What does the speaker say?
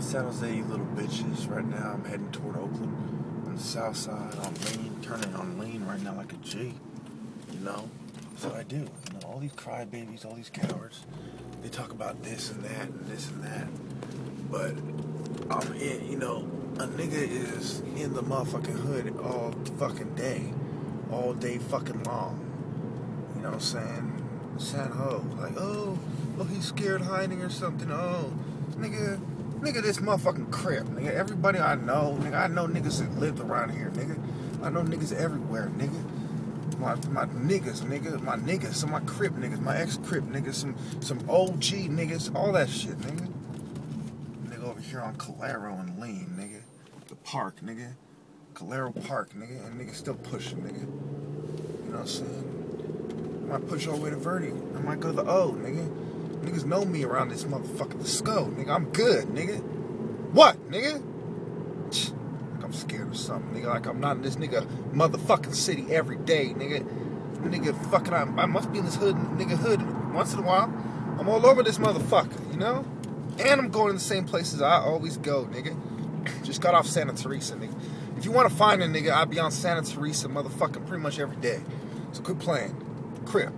San Jose, you little bitches. Right now, I'm heading toward Oakland on the south side on lean, turning on lean right now like a G. You know, that's what I do. You know, all these crybabies, all these cowards, they talk about this and that and this and that. But I'm in, you know, a nigga is in the motherfucking hood all fucking day, all day fucking long. You know what I'm saying? San Jo, like, oh, oh, he's scared hiding or something. Oh, nigga, nigga, this motherfucking crib, nigga. Everybody I know, nigga, I know niggas that lived around here, nigga. I know niggas everywhere, nigga. My, my niggas, nigga, my niggas, some my crib niggas, my ex crib niggas, some some OG niggas, all that shit, nigga. Nigga over here on Calero and Lean, nigga. The park, nigga. Calero Park, nigga, and niggas still pushing, nigga. You know what I'm saying? I might push all the way to Verde. I might go to the O, nigga. Niggas know me around this motherfucker. The skull, nigga. I'm good, nigga. What, nigga? Like I'm scared of something, nigga. Like I'm not in this nigga motherfucking city every day, nigga. Nigga, fucking, I, I must be in this hood, nigga hood once in a while. I'm all over this motherfucker, you know? And I'm going to the same places I always go, nigga. Just got off Santa Teresa, nigga. If you want to find a nigga, I'll be on Santa Teresa, motherfucking, pretty much every day. So quit playing crib.